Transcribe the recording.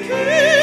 King.